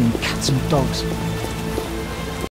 and cats and dogs.